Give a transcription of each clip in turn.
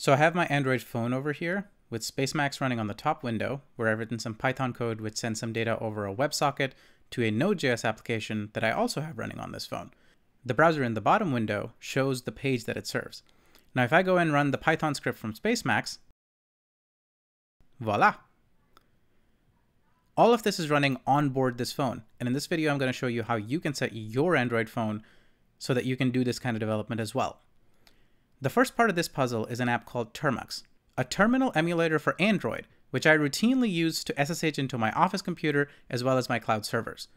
So I have my Android phone over here with Spacemacs running on the top window, where I've written some Python code which sends some data over a WebSocket to a Node.js application that I also have running on this phone. The browser in the bottom window shows the page that it serves. Now if I go and run the Python script from Spacemacs, voila. All of this is running on board this phone. And in this video, I'm going to show you how you can set your Android phone so that you can do this kind of development as well. The first part of this puzzle is an app called Termux, a terminal emulator for Android, which I routinely use to SSH into my office computer as well as my cloud servers.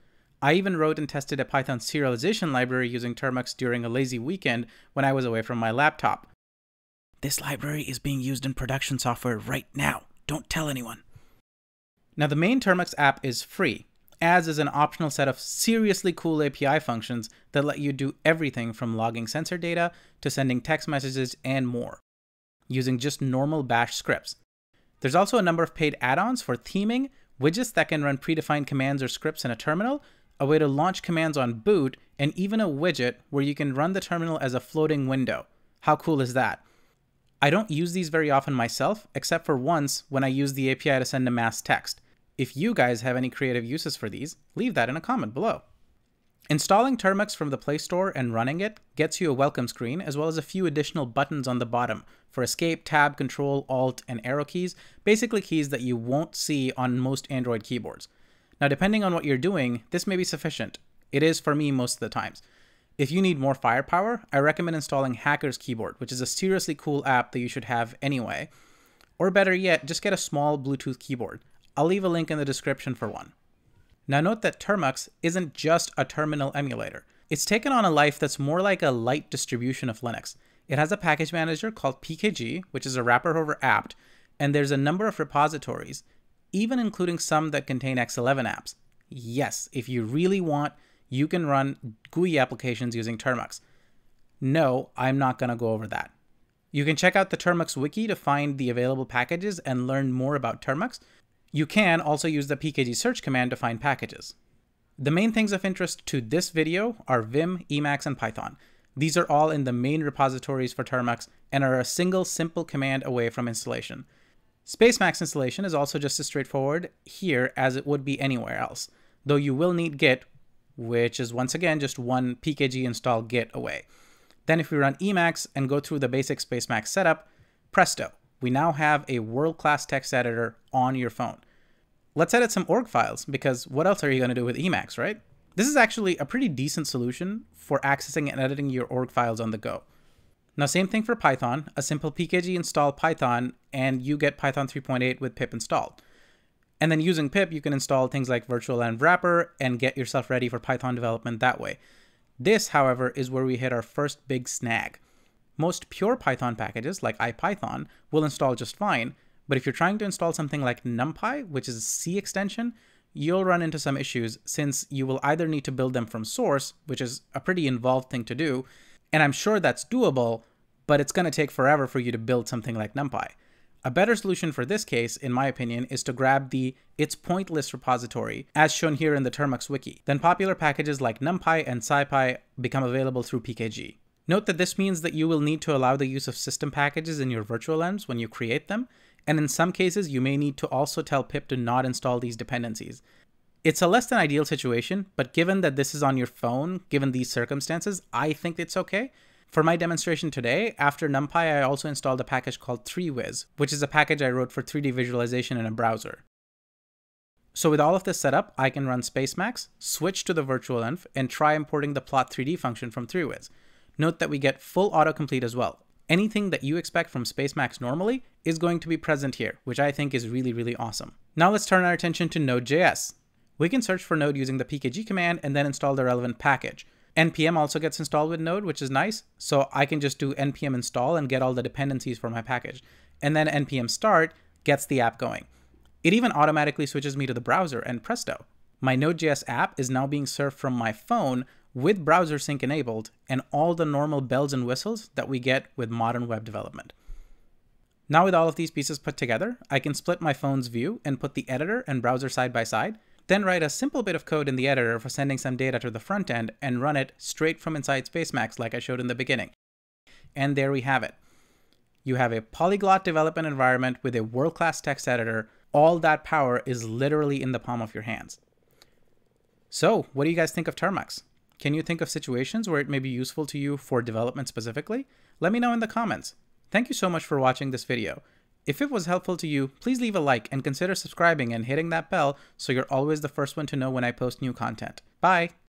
I even wrote and tested a Python serialization library using Termux during a lazy weekend when I was away from my laptop. This library is being used in production software right now. Don't tell anyone. Now, the main Termux app is free, as is an optional set of seriously cool API functions that let you do everything from logging sensor data to sending text messages and more, using just normal bash scripts. There's also a number of paid add-ons for theming, widgets that can run predefined commands or scripts in a terminal, a way to launch commands on boot, and even a widget where you can run the terminal as a floating window. How cool is that? I don't use these very often myself, except for once when I use the API to send a mass text. If you guys have any creative uses for these, leave that in a comment below. Installing Termux from the Play Store and running it gets you a welcome screen, as well as a few additional buttons on the bottom for Escape, Tab, Control, Alt, and arrow keys, basically keys that you won't see on most Android keyboards. Now, depending on what you're doing, this may be sufficient. It is for me most of the times. If you need more firepower, I recommend installing Hacker's Keyboard, which is a seriously cool app that you should have anyway. Or better yet, just get a small Bluetooth keyboard. I'll leave a link in the description for one. Now note that Termux isn't just a terminal emulator. It's taken on a life that's more like a light distribution of Linux. It has a package manager called PKG, which is a wrapper over apt, and there's a number of repositories, even including some that contain X11 apps. Yes, if you really want, you can run GUI applications using Termux. No, I'm not going to go over that. You can check out the Termux wiki to find the available packages and learn more about Termux, you can also use the pkg search command to find packages. The main things of interest to this video are Vim, Emacs, and Python. These are all in the main repositories for Termux and are a single simple command away from installation. Spacemacs installation is also just as straightforward here as it would be anywhere else, though you will need git, which is once again just one pkg install git away. Then if we run Emacs and go through the basic Spacemacs setup, presto, we now have a world-class text editor on your phone. Let's edit some org files, because what else are you going to do with Emacs, right? This is actually a pretty decent solution for accessing and editing your org files on the go. Now, same thing for Python, a simple pkg install Python, and you get Python 3.8 with pip installed. And then using pip, you can install things like virtual env wrapper and get yourself ready for Python development that way. This, however, is where we hit our first big snag. Most pure Python packages, like IPython, will install just fine, but if you're trying to install something like NumPy, which is a C extension, you'll run into some issues since you will either need to build them from source, which is a pretty involved thing to do, and I'm sure that's doable, but it's going to take forever for you to build something like NumPy. A better solution for this case, in my opinion, is to grab the It's Pointless repository, as shown here in the Termux wiki. Then popular packages like NumPy and SciPy become available through PKG. Note that this means that you will need to allow the use of system packages in your virtual envs when you create them, and in some cases you may need to also tell pip to not install these dependencies. It's a less than ideal situation, but given that this is on your phone, given these circumstances, I think it's okay. For my demonstration today, after NumPy, I also installed a package called 3Wiz, which is a package I wrote for 3D visualization in a browser. So with all of this set up, I can run Spacemacs, switch to the virtual env, and try importing the plot3d function from 3Wiz. Note that we get full autocomplete as well. Anything that you expect from Spacemacs normally is going to be present here, which I think is really, really awesome. Now let's turn our attention to Node.js. We can search for Node using the pkg command and then install the relevant package. npm also gets installed with Node, which is nice, so I can just do npm install and get all the dependencies for my package. And then npm start gets the app going. It even automatically switches me to the browser and presto. My Node.js app is now being served from my phone with browser sync enabled and all the normal bells and whistles that we get with modern web development. Now with all of these pieces put together, I can split my phone's view and put the editor and browser side by side, then write a simple bit of code in the editor for sending some data to the front end and run it straight from inside Spacemacs like I showed in the beginning. And there we have it. You have a polyglot development environment with a world class text editor. All that power is literally in the palm of your hands. So, what do you guys think of Termux? Can you think of situations where it may be useful to you for development specifically? Let me know in the comments. Thank you so much for watching this video. If it was helpful to you, please leave a like and consider subscribing and hitting that bell so you're always the first one to know when I post new content. Bye!